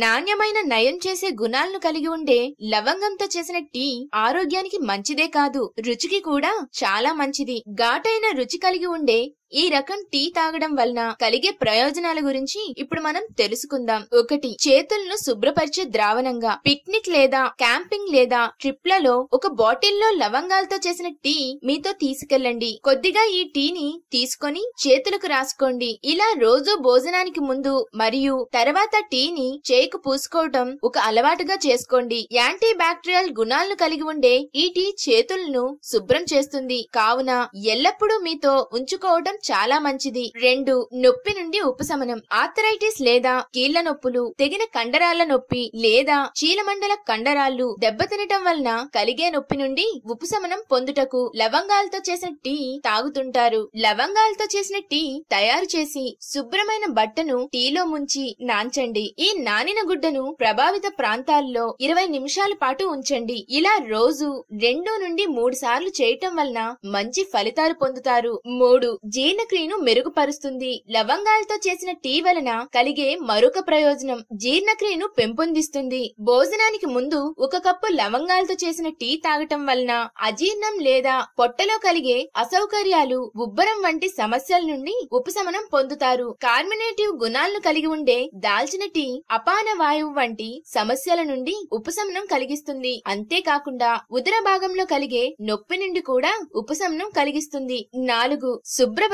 నాణ్యమైన నయం చేసే గుణాలను కలిగి ఉండే లవంగంతో చేసిన టీ ఆరోగ్యానికి మంచిదే కాదు. రుచికి కూడా చాలా మంచిది. ఘాటైన రుచి కలిగి ఉండే ఈ రకం టీ తాగడం వలన కలిగే ప్రయోజనాల గురించి ఇప్పుడు మనం తెలుసుకుందాం. ఒకటి చేతులను శుభ్రపరిచే ద్రావణంగా పిక్నిక్ లేదా క్యాంపింగ్ లేదా ట్రిప్లలో ఒక బాటిల్లో లవంగాలతో చేసిన టీ మీతో తీసుకెళ్ళండి. కొద్దిగా ఈ టీని తీసుకొని చేతులకు రాసుకోండి. ఇలా రోజు భోజనానికి ముందు మరియు తర్వాత టీని చేయికు పూసుకోవటం ఒక అలవాటుగా చేసుకోండి. యాంటీ బ్యాక్టీరియల్ గుణాలను కలిగి ఉండే ఈ టీ చేతులను శుభ్రం చేస్తుంది. కావున ఎల్లప్పుడూ మీతో ఉంచుకోవడం చాలా మంచిది. రెండు నొప్పి నుండి ఉపశమనం. ఆర్థరైటిస్ లేదా కీళ్ళ నొప్పులు తెగిన కండరాల నొప్పి లేదా చీలమండల కండరాలు దెబ్బతినటం వలన కలిగే నొప్పి నుండి ఉపశమనం పొందుటకు లవంగాలతో చేసిన టీ తాగుతుంటారు. లవంగాలతో చేసిన టీ తయారు చేసి శుభ్రమైన బట్టను టీలో ముంచి నాంచండి. ఈ నానిన గుడ్డను ప్రభావిత ప్రాంతాల్లో ఇరవై నిమిషాల పాటు ఉంచండి. ఇలా రోజు రెండు నుండి మూడు సార్లు చేయటం వలన మంచి ఫలితాలు పొందుతారు. మూడు జీ జీర్ణక్రియను మెరుగుపరుస్తుంది. లవంగాలతో చేసిన టీ వలన కలిగే మరొక ప్రయోజనం జీర్ణక్రియను పెంపొందిస్తుంది. భోజనానికి ముందు ఒక కప్పు లవంగాలతో చేసిన టీ తాగటం వలన అజీర్ణం లేదా పొట్టలో కలిగే అసౌకర్యాలు ఉబ్బరం వంటి సమస్యల నుండి ఉపశమనం పొందుతారు. కార్మినేటివ్ గుణాలను కలిగి ఉండే దాల్చిన టీ అపాన వాయువు వంటి సమస్యల నుండి ఉపశమనం కలిగిస్తుంది. అంతేకాకుండా ఉదర భాగంలో కలిగే నొప్పి నుండి కూడా ఉపశమనం కలిగిస్తుంది. నాలుగు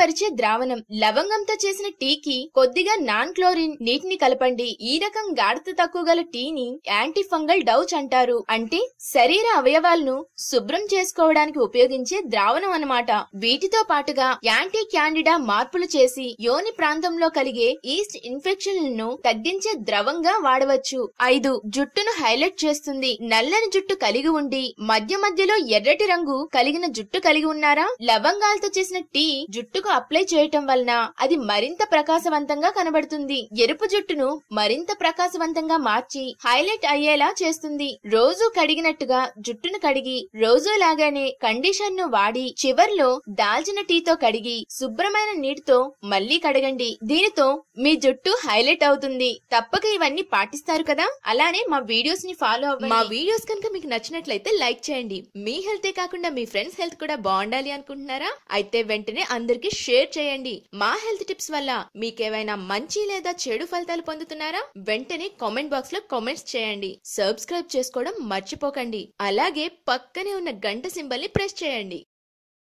శుభ్రపరిచే ద్రావణం లవంగంతో చేసిన టీకి కొద్దిగా నాన్ క్లోరిన్ నీటిని కలపండి. ఈ రకం గాఢత తక్కువ గల టీని యాంటీ ఫంగల్ డౌచ్ అంటారు. అంటే శరీర అవయవాలను శుభ్రం చేసుకోవడానికి ఉపయోగించే ద్రావణం అన్నమాట. వీటితో పాటుగా యాంటీ క్యాండిడా మార్పులు చేసి యోని ప్రాంతంలో కలిగే ఈస్ట్ ఇన్ఫెక్షన్లను తగ్గించే ద్రవంగా వాడవచ్చు. ఐదు జుట్టును హైలైట్ చేస్తుంది. నల్లని జుట్టు కలిగి ఉండి మధ్య మధ్యలో ఎర్రటి రంగు కలిగిన జుట్టు కలిగి ఉన్నారా? లవంగాలతో చేసిన టీ జుట్టుకు అప్లై చేయటం వలన అది మరింత ప్రకాశవంతంగా కనబడుతుంది. ఎరుపు జుట్టును మరింత ప్రకాశవంతంగా మార్చి హైలైట్ అయ్యేలా చేస్తుంది. రోజు కడిగినట్టుగా జుట్టును కడిగి రోజు లాగానే కండిషన్ను వాడి చివర్లో దాల్చిన టీతో కడిగి శుభ్రమైన నీటితో మళ్ళీ కడగండి. దీనితో మీ జుట్టు హైలైట్ అవుతుంది. తప్పక ఇవన్నీ పాటిస్తారు కదా? అలానే మా వీడియోస్ని ఫాలో అవ్వండి. మా వీడియోస్ కనుక మీకు నచ్చినట్లయితే లైక్ చేయండి. మీ హెల్తే కాకుండా మీ ఫ్రెండ్స్ హెల్త్ కూడా బాగుండాలి అనుకుంటున్నారా? అయితే వెంటనే అందరికి షేర్ చేయండి. మా హెల్త్ టిప్స్ వల్ల మీకేవైనా మంచి లేదా చెడు ఫలితాలు పొందుతున్నారా? వెంటనే కామెంట్ బాక్స్లో కామెంట్స్ చేయండి. సబ్స్క్రైబ్ చేసుకోవడం మర్చిపోకండి. అలాగే పక్కనే ఉన్న గంట సింబల్ని ప్రెస్ చేయండి.